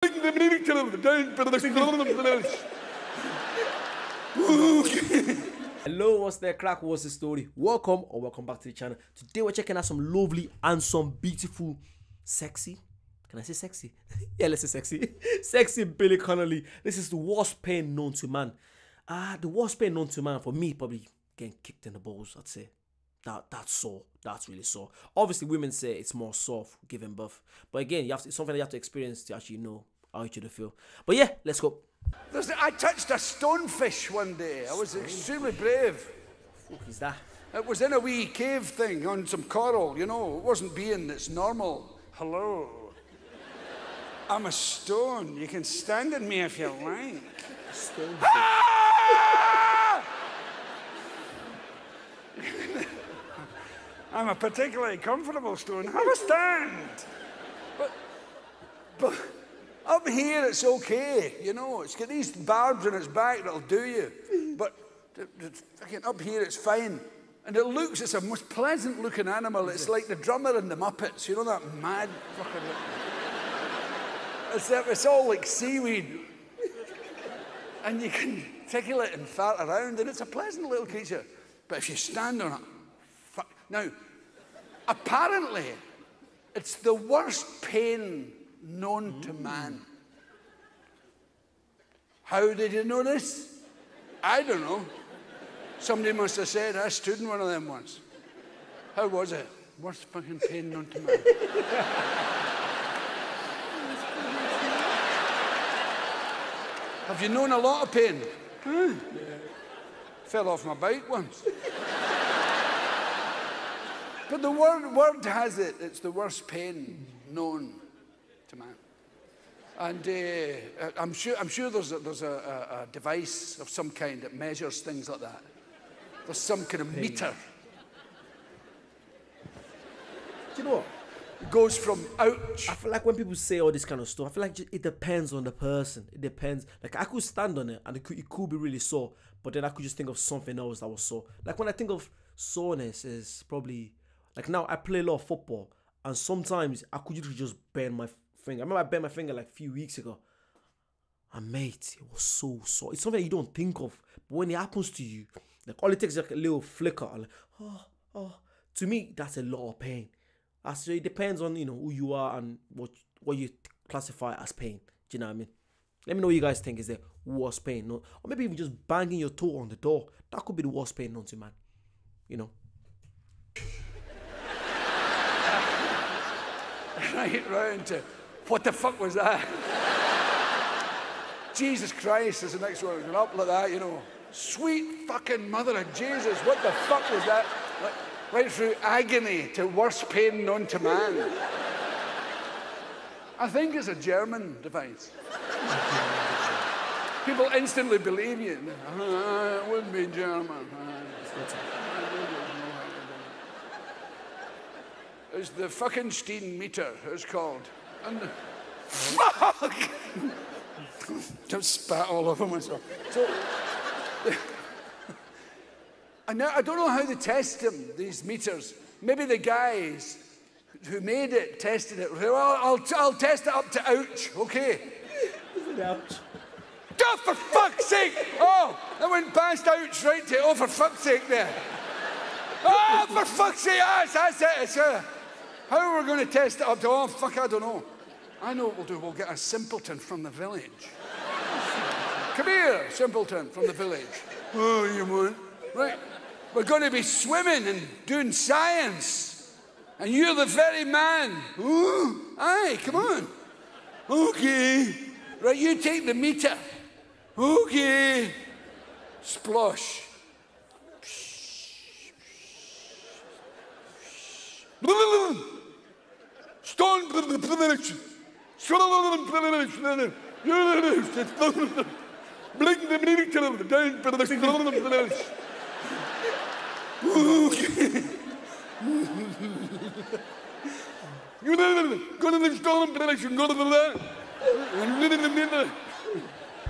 Hello, what's the crack? What's the story? Welcome or welcome back to the channel. Today we're checking out some lovely and some beautiful, sexy. Can I say sexy? yeah, let's say sexy. sexy Billy Connolly. This is the worst pain known to man. Ah, the worst pain known to man for me probably getting kicked in the balls. I'd say that that's sore. That's really sore. Obviously, women say it's more soft giving birth, but again, you have to, it's something that you have to experience to actually know how it should feel. But yeah, let's go. There's, I touched a stonefish one day. I was extremely brave. What is that? It was in a wee cave thing on some coral, you know. It wasn't being that's normal. Hello. I'm a stone. You can stand in me if you like. Stone. Ah! I'm a particularly comfortable stone. Have a stand. But, but up here it's okay, you know. It's got these barbs in its back that'll do you. But up here it's fine. And it looks, it's a most pleasant looking animal. It's like the drummer in the Muppets, you know that mad fucking. It's, it's all like seaweed. And you can tickle it and fart around, and it's a pleasant little creature. But if you stand on it, fuck. Now, apparently, it's the worst pain known to man. How did you know this? I don't know. Somebody must have said, I stood in one of them once. How was it? Worst fucking pain known to man. Have you known a lot of pain? Huh? Fell off my bike once. but the word, word has it, it's the worst pain known to man. And uh, I'm sure, I'm sure there's, a, there's a, a, a, device of some kind that measures things like that. There's some kind of meter. Do you know what? It goes from ouch. I feel like when people say all this kind of stuff, I feel like it depends on the person. It depends. Like I could stand on it and it could, it could be really sore, but then I could just think of something else that was sore. Like when I think of soreness, is probably like now I play a lot of football, and sometimes I could just burn my finger. I remember I bent my finger like a few weeks ago. And mate, it was so sore. It's something you don't think of, but when it happens to you, like all it takes is like a little flicker. Like, oh, oh. To me, that's a lot of pain. So it depends on you know who you are and what what you classify as pain. Do you know what I mean? Let me know what you guys think is the worst pain, no? or maybe even just banging your toe on the door. That could be the worst pain known to man. You know. right to what the fuck was that? Jesus Christ is the next one. Going up like that, you know. Sweet fucking mother of Jesus, what the fuck was that? Like, right through agony to worst pain known to man. I think it's a German device. People instantly believe you. It wouldn't be German. It's the fucking Steen meter, it's called. Fuck! Just spat all over myself. So, I, know, I don't know how they test them, these meters. Maybe the guys who made it tested it. Well, I'll, I'll test it up to ouch, okay? Is it ouch? Oh, for fuck's sake! Oh, I went past ouch right to, oh, for fuck's sake there. Oh, for fuck's sake, yes, that's it. It's, uh, how are we going to test it up to, oh, fuck, I don't know. I know what we'll do. We'll get a simpleton from the village. Come here, simpleton from the village. Oh, you want? Right. We're going to be swimming and doing science. And you're the very man. Ooh, aye, come on. Okay. Right, you take the meter. Okay. Splosh. Stone.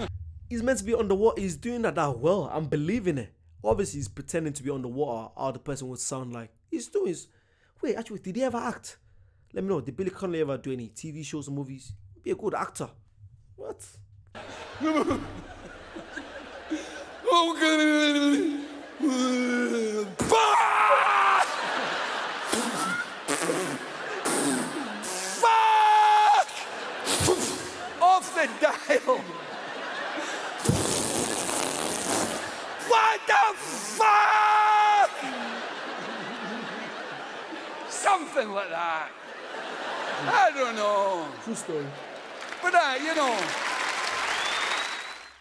He's meant to be underwater. He's doing that that well. I'm believing it. Obviously, he's pretending to be underwater. How the person would sound like. He's doing. His... Wait, actually, did he ever act? Let me know. Did Billy Connolly ever do any TV shows or movies? Be a good actor. What? Oh! Off the dial. What the fuck? Something like that. I don't know. True story. But, uh, you know.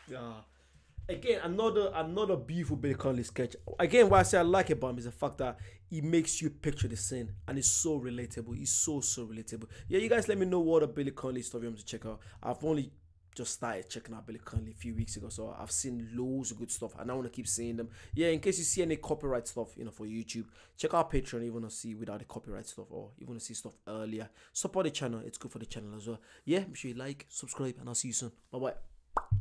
Yeah. Again, another another beautiful Billy Connolly sketch. Again, what I say I like about him is the fact that he makes you picture the scene and it's so relatable. He's so so relatable. Yeah, you guys let me know what a Billy Connolly stuff you want to check out. I've only just started checking out Billy Connolly a few weeks ago, so I've seen loads of good stuff and I want to keep seeing them. Yeah, in case you see any copyright stuff, you know, for YouTube, check out Patreon. You want to see without the copyright stuff, or you want to see stuff earlier. Support the channel. It's good for the channel as well. Yeah, make sure you like, subscribe, and I'll see you soon. Bye bye.